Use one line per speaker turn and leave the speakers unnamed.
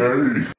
Okay.